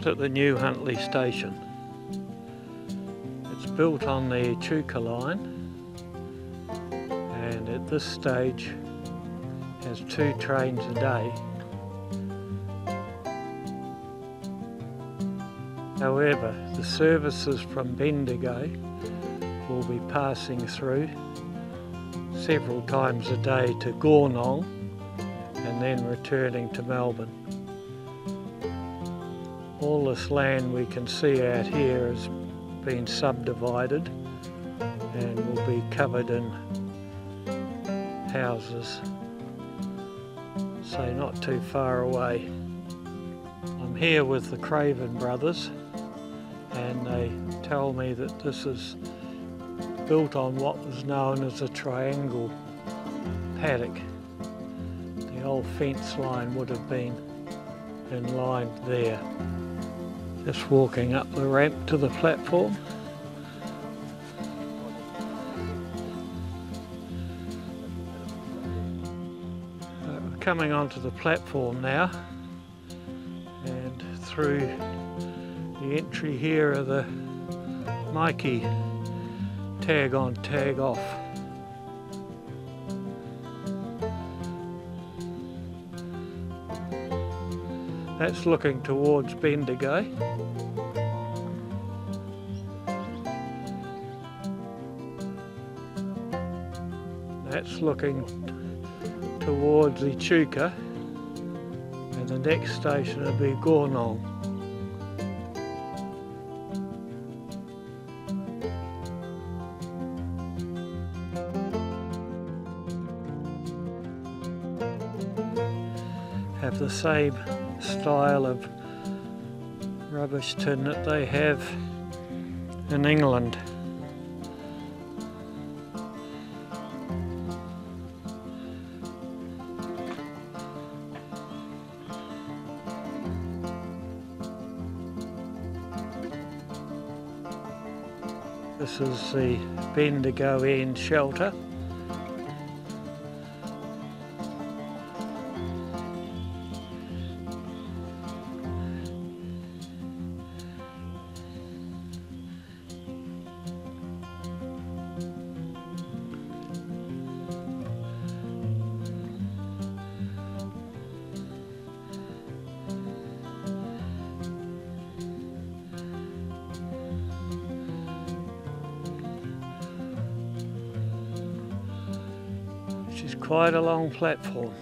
out at the new Huntly station. It's built on the Echuca line and at this stage has two trains a day. However, the services from Bendigo will be passing through several times a day to Goornong and then returning to Melbourne. All this land we can see out here has been subdivided and will be covered in houses, so not too far away. I'm here with the Craven brothers and they tell me that this is built on what was known as a triangle paddock. The old fence line would have been in line there. Just walking up the ramp to the platform. We're coming onto the platform now and through the entry here are the Myki tag on, tag off. That's looking towards Bendigo. That's looking towards Echuca and the next station will be Goornong. have the same style of rubbish tin that they have in England. This is the Bendigo End shelter. Quite a long platform.